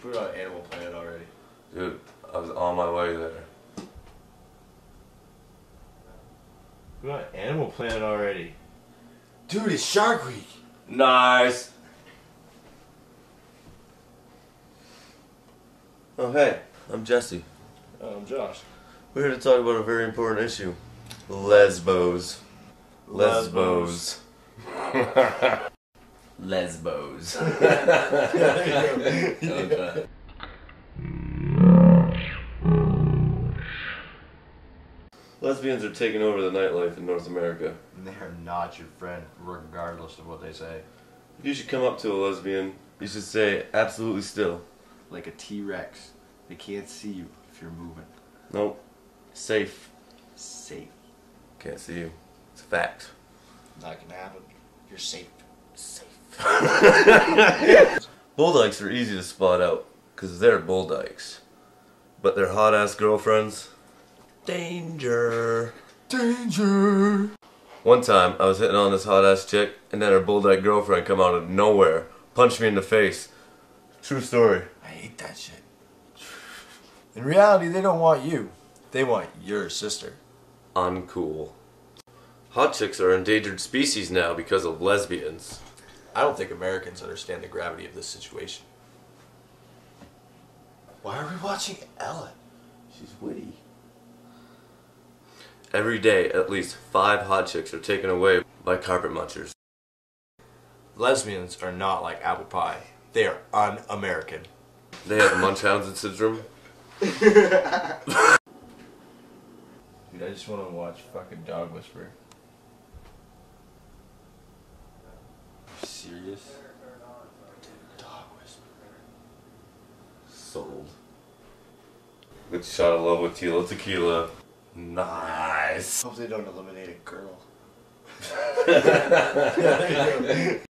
should put it on Animal Planet already. Dude, I was on my way there. Put it on Animal Planet already. Dude, it's Shark Week. Nice. Oh hey, I'm Jesse. Oh, I'm Josh. We're here to talk about a very important issue. Lesbos. Lesbos. Lesbos. Okay. Lesbians are taking over the nightlife in North America. They're not your friend, regardless of what they say. You should come up to a lesbian, you should say absolutely still. Like a T-Rex. They can't see you if you're moving. Nope. Safe. Safe. Can't see you. It's a fact. Not gonna happen. You're safe. Safe. Bulldykes are easy to spot out, because they're bulldykes. But their hot ass girlfriends? Danger. Danger! One time, I was hitting on this hot ass chick, and then her bulldog girlfriend come out of nowhere, punched me in the face. True story. I hate that shit. In reality, they don't want you. They want your sister. Uncool. Hot chicks are endangered species now because of lesbians. I don't think Americans understand the gravity of this situation. Why are we watching Ellen? She's witty. Every day, at least five hot chicks are taken away by carpet munchers. Lesbians are not like apple pie. They are un-American. They have Munchausen syndrome. Dude, I just want to watch fucking Dog Whisperer. Serious? Dog Whisperer. Sold. Good shot of love with Tila Tequila. Nice. Hope they don't eliminate a girl.